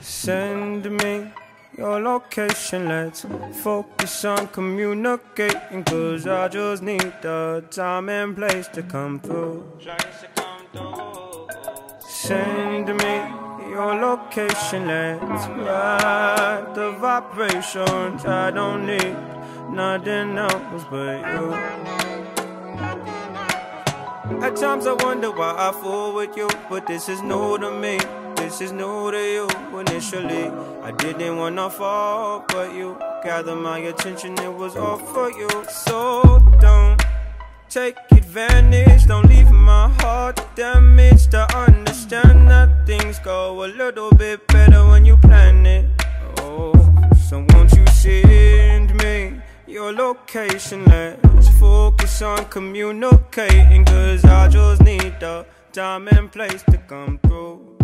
Send me your location, let's focus on communicating. Cause I just need the time and place to come through. Send me your location, let's ride the vibrations. I don't need nothing else but you. At times I wonder why I fool with you, but this is new to me. This is new to you. Initially, I didn't wanna fall, but you gathered my attention. It was all for you. So don't take advantage. Don't leave my heart damaged. I understand that things go a little bit better when you plan it. Oh, so won't you send me your location? Let's focus on communicating. Cause I just need the time and place to come through.